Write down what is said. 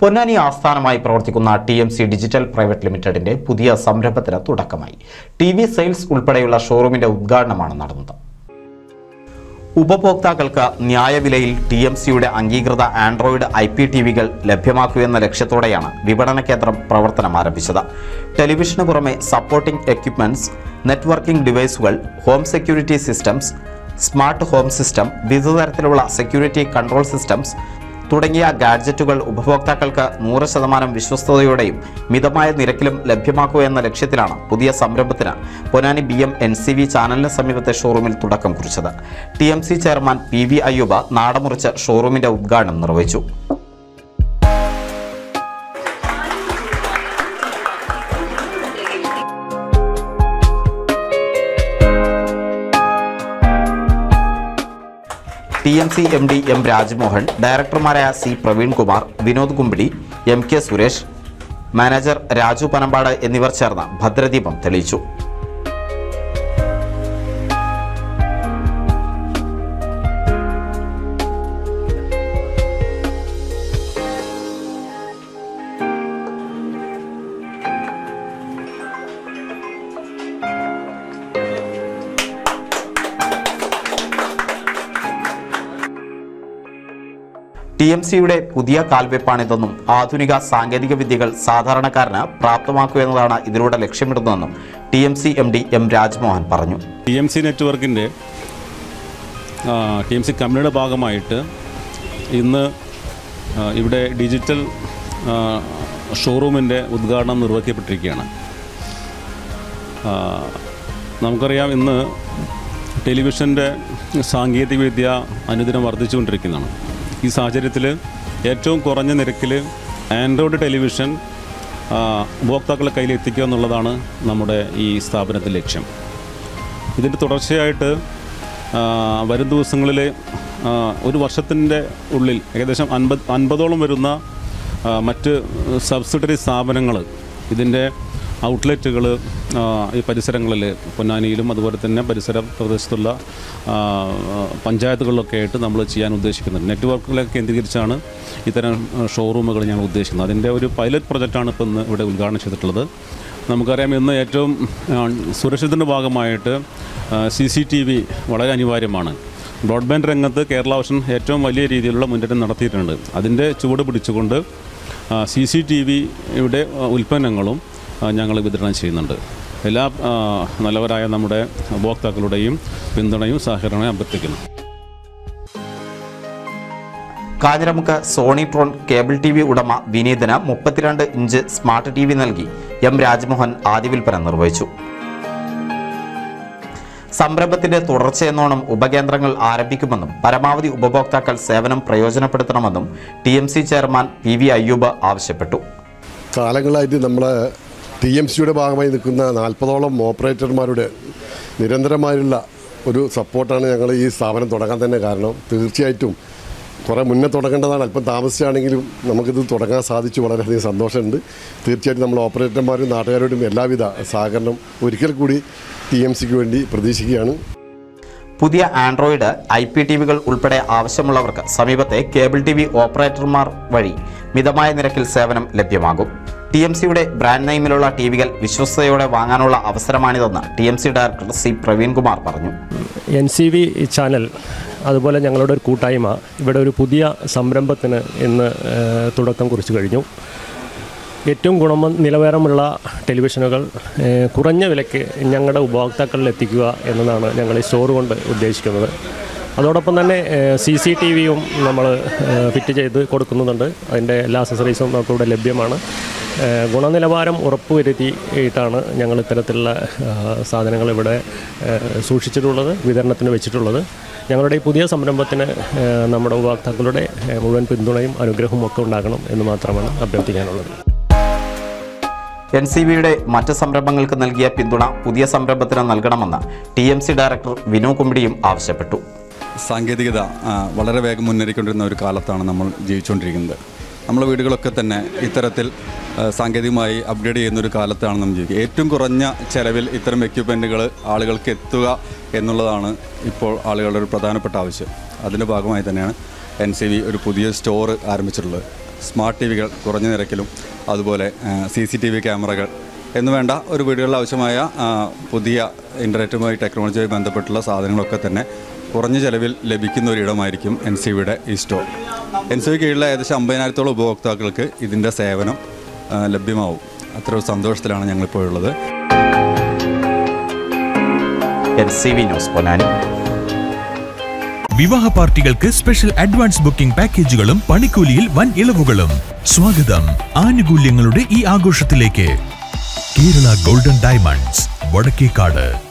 പൊന്നാനി ആസ്ഥാനമായി പ്രവർത്തിക്കുന്ന T M C digital private ലിമിറ്റഡിന്റെ പുതിയ സംരംഭത്തിന് തുടക്കമായി. ടി വി സെയിൽസ് ഉൾപ്പെടെയുള്ള ഷോറൂമിന്റെ ഉദ്ഘാടനമാണ് നടന്നത്. ഉപഭോക്താക്കൾക്ക് ന്യായവിലയിൽ ടി എം സിയുടെ അംഗീകൃത ആൻഡ്രോയിഡ് ഐ പി ടി വികൾ ലഭ്യമാക്കുകയെന്ന ലക്ഷ്യത്തോടെയാണ് വിപണന കേന്ദ്രം പ്രവർത്തനം ആരംഭിച്ചത്. ടെലിവിഷന് പുറമെ supporting equipments networking ഡിവൈസുകൾ home security systems smart home system വിവിധ തരത്തിലുള്ള സെക്യൂരിറ്റി കൺട്രോൾ സിസ്റ്റംസ് തുടങ്ങിയ ഗാഡ്ജറ്റുകൾ ഉപഭോക്താക്കൾക്ക് നൂറ് ശതമാനം വിശ്വസ്തയോടെയും മിതമായ നിരക്കിലും ലഭ്യമാക്കുക എന്ന ലക്ഷ്യത്തിലാണ് പുതിയ സംരംഭത്തിന് Ponnani B M N C V ചാനലിന് സമീപത്തെ ഷോറൂമിൽ തുടക്കം കുറിച്ചത്. T M C chairman P V Ayyub നാടമുറിച്ച് ഷോറൂമിന്റെ ഉദ്ഘാടനം നിർവഹിച്ചു. T M C M D M Rajmohan ഡയറക്ടർമാരായ C Praveen Kumar Vinod Kumbidi M K Suresh manager Raju Panambad എന്നിവർ ചേർന്ന് ഭദ്രദീപം തെളിയിച്ചു. ടി എം സിയുടെ പുതിയ കാൽവെപ്പാണിതെന്നും ആധുനിക സാങ്കേതിക വിദ്യകൾ സാധാരണക്കാരന് പ്രാപ്തമാക്കുക എന്നതാണ് ഇതിലൂടെ ലക്ഷ്യമിടുന്നതെന്നും T M C M D M Rajmohan പറഞ്ഞു. ടി എം സി നെറ്റ്വർക്കിന്റെ ടി എം സി കമ്പനിയുടെ ഭാഗമായിട്ട് ഇന്ന് ഇവിടെ ഡിജിറ്റൽ ഷോറൂമിന്റെ ഉദ്ഘാടനം നിർവഹിക്കപ്പെട്ടിരിക്കുകയാണ്. നമുക്കറിയാം ഇന്ന് ടെലിവിഷന്റെ സാങ്കേതികവിദ്യ അനുദിനം വർദ്ധിച്ചുകൊണ്ടിരിക്കുന്നതാണ്. ഈ സാഹചര്യത്തിൽ ഏറ്റവും കുറഞ്ഞ നിരക്കിൽ ആൻഡ്രോയിഡ് ടെലിവിഷൻ ഉപഭോക്താക്കളുടെ കയ്യിൽ എത്തിക്കുക എന്നുള്ളതാണ് നമ്മുടെ ഈ സ്ഥാപനത്തിന്റെ ലക്ഷ്യം. ഇതിന്റെ തുടർച്ചയായിട്ട് വരും ദിവസങ്ങളിൽ ഒരു വർഷത്തിന്റെ ഉള്ളിൽ ഏകദേശം അൻപത് അൻപതോളം വരുന്ന മറ്റ് സബ്സിഡറി സ്ഥാപനങ്ങൾ ഇതിന്റെ ഔട്ട്ലെറ്റുകൾ ഈ പരിസരങ്ങളിൽ പൊന്നാനിയിലും അതുപോലെ തന്നെ പരിസര പ്രദേശത്തുള്ള പഞ്ചായത്തുകളിലൊക്കെ ആയിട്ട് നമ്മൾ ചെയ്യാൻ ഉദ്ദേശിക്കുന്നുണ്ട്. നെറ്റ്വർക്കുകളെ കേന്ദ്രീകരിച്ചാണ് ഇത്തരം ഷോറൂമുകൾ ഞങ്ങൾ ഉദ്ദേശിക്കുന്നത്. അതിന്റെ ഒരു പൈലറ്റ് പ്രൊജക്റ്റാണ് ഇപ്പോൾ ഇന്ന് ഇവിടെ ഉദ്ഘാടനം ചെയ്തിട്ടുള്ളത്. നമുക്കറിയാം ഇന്ന് ഏറ്റവും സുരക്ഷിതത്തിന്റെ ഭാഗമായിട്ട് സി സി ടി വി വളരെ അനിവാര്യമാണ്. ബ്രോഡ്ബാൻഡ് രംഗത്ത് കേരള ഓഷൻ ഏറ്റവും വലിയ രീതിയിലുള്ള മുന്നേറ്റം നടത്തിയിട്ടുണ്ട്. അതിന്റെ ചുവട് പിടിച്ചുകൊണ്ട് സി സി ടി വിയുടെ ഉൽപ്പന്നങ്ങളും ഞങ്ങൾ വിതരണം ചെയ്യുന്നുണ്ട്. എല്ലാ നല്ലവരായ നമ്മുടെ ഉപഭോക്താക്കളുടെയും പിന്തുണയും സഹകരണവും അഭ്യർത്ഥിക്കുന്നു. Kanjiramukku Sony Tron cable T V ഉടമ വിനീതന് മുപ്പത്തിരണ്ട് ഇഞ്ച് സ്മാർട്ട് ടി വി നൽകി എം രാജ്മോഹൻ ആദ്യ വിൽപ്പന നിർവഹിച്ചു. സംരംഭത്തിന്റെ തുടർച്ചയെന്നോണം ഉപകേന്ദ്രങ്ങൾ ആരംഭിക്കുമെന്നും പരമാവധി ഉപഭോക്താക്കൾ സേവനം പ്രയോജനപ്പെടുത്തണമെന്നും T M C chairman P V Ayyub ആവശ്യപ്പെട്ടു. കാലങ്ങളായിട്ട് നമ്മളെ ടി എം സിയുടെ ഭാഗമായി നിൽക്കുന്ന നാൽപ്പതോളം ഓപ്പറേറ്റർമാരുടെ നിരന്തരമായുള്ള ഒരു സപ്പോർട്ടാണ് ഞങ്ങൾ ഈ സ്ഥാപനം തുടങ്ങാൻ തന്നെ കാരണം. തീർച്ചയായിട്ടും കുറേ മുന്നേ തുടങ്ങേണ്ടതാണ്. അല്പം താമസിച്ചാണെങ്കിലും നമുക്കിത് തുടങ്ങാൻ സാധിച്ചു. വളരെയധികം സന്തോഷമുണ്ട്. തീർച്ചയായിട്ടും നമ്മൾ ഓപ്പറേറ്റർമാരും നാട്ടുകാരോടും എല്ലാവിധ സഹകരണം ഒരിക്കൽ കൂടി ടി എം സിക്ക് വേണ്ടി പ്രതീക്ഷിക്കുകയാണ്. പുതിയ ആൻഡ്രോയിഡ് ഐ പി ടി വികൾ ഉൾപ്പെടെ ആവശ്യമുള്ളവർക്ക് സമീപത്തെ കേബിൾ ടി വി ഓപ്പറേറ്റർമാർ വഴി മിതമായ നിരക്കിൽ സേവനം ലഭ്യമാകും. ടി എം സിയുടെ ബ്രാൻഡ് നെയിമിലുള്ള ടി വികൾ വിശ്വസ്തയോടെ വാങ്ങാനുള്ള അവസരമാണിതെന്ന് T M C director C Praveenkumar പറഞ്ഞു. എൻ സി വി ചാനൽ അതുപോലെ ഞങ്ങളുടെ ഒരു കൂട്ടായ്മ ഇവിടെ ഒരു പുതിയ സംരംഭത്തിന് ഇന്ന് തുടക്കം കുറിച്ചു കഴിഞ്ഞു. ഏറ്റവും ഗുണമ നിലവാരമുള്ള ടെലിവിഷനുകൾ കുറഞ്ഞ വിലയ്ക്ക് ഞങ്ങളുടെ ഉപഭോക്താക്കളിൽ എത്തിക്കുക എന്നതാണ് ഞങ്ങൾ ഈ സ്റ്റോർ കൊണ്ട് ഉദ്ദേശിക്കുന്നത്. അതോടൊപ്പം തന്നെ സി സി ടി വിയും നമ്മൾ ഫിറ്റ് ചെയ്ത് കൊടുക്കുന്നുണ്ട്. അതിന്റെ എല്ലാ അസസറീസും നമുക്കിവിടെ ലഭ്യമാണ്. ഗുണനിലവാരം ഉറപ്പുവരുത്തിയിട്ടാണ് ഞങ്ങൾ ഇത്തരത്തിലുള്ള സാധനങ്ങൾ ഇവിടെ സൂക്ഷിച്ചിട്ടുള്ളത് വിതരണത്തിന് വെച്ചിട്ടുള്ളത്. ഞങ്ങളുടെ ഈ പുതിയ സംരംഭത്തിന് നമ്മുടെ ഉപഭോക്താക്കളുടെ മുഴുവൻ പിന്തുണയും അനുഗ്രഹവും ഒക്കെ ഉണ്ടാകണം എന്ന് മാത്രമാണ് അഭ്യർത്ഥിക്കാനുള്ളത്. എൻ സി ബിയുടെ മറ്റ് സംരംഭങ്ങൾക്ക് നൽകിയ പിന്തുണ പുതിയ സംരംഭത്തിന് നൽകണമെന്ന് T M C director Vinu കുമ്പിടിയും ആവശ്യപ്പെട്ടു. സാങ്കേതികത വളരെ വേഗം മുന്നേറിക്കൊണ്ടിരുന്ന ഒരു കാലത്താണ് നമ്മൾ ജീവിച്ചുകൊണ്ടിരിക്കുന്നത്. നമ്മളെ വീടുകളൊക്കെ തന്നെ ഇത്തരത്തിൽ സാങ്കേതികമായി അപ്ഗ്രേഡ് ചെയ്യുന്ന ഒരു കാലത്താണ് നമ്മൾ ജീവിക്കുക. ഏറ്റവും കുറഞ്ഞ ചെലവിൽ ഇത്തരം എക്യുപ്മെന്റുകൾ ആളുകൾക്ക് എത്തുക എന്നുള്ളതാണ് ഇപ്പോൾ ആളുകളുടെ ഒരു പ്രധാനപ്പെട്ട ആവശ്യം. അതിന്റെ ഭാഗമായി തന്നെയാണ് എൻ സി വി ഒരു പുതിയ സ്റ്റോർ ആരംഭിച്ചിട്ടുള്ളത്. സ്മാർട്ട് ടി വികൾ കുറഞ്ഞ നിരക്കിലും അതുപോലെ സി സി ടി വി ക്യാമറകൾ എന്ന് വേണ്ട ഒരു വീടുകളിൽ ആവശ്യമായ പുതിയ ഇന്റർനെറ്റുമായി ടെക്നോളജിയുമായി ബന്ധപ്പെട്ടുള്ള സാധനങ്ങളൊക്കെ തന്നെ കുറഞ്ഞ ചെലവിൽ ലഭിക്കുന്ന ഒരിടമായിരിക്കും എൻ സി വിയുടെ ഈ സ്റ്റോർ. എൻ സി വി കീഴിലെ ഏകദേശം അമ്പതിനായിരത്തോളം ഉപഭോക്താക്കൾക്ക് ഇതിന്റെ സേവനം ലഭ്യമാവും. അത്ര ഒരു സന്തോഷത്തിലാണ് ഞങ്ങളിപ്പോൾ ഉള്ളത്. വിവാഹ പാർട്ടികൾക്ക് സ്പെഷ്യൽ അഡ്വാൻസ് ബുക്കിംഗ് പാക്കേജുകളും പണിക്കൂലിയിൽ വൻ ഇളവുകളും. സ്വാഗതം. ആനുകൂല്യങ്ങളുടെ ഈ ആഘോഷത്തിലേക്ക്. Kerala golden diamonds Vadakkekad.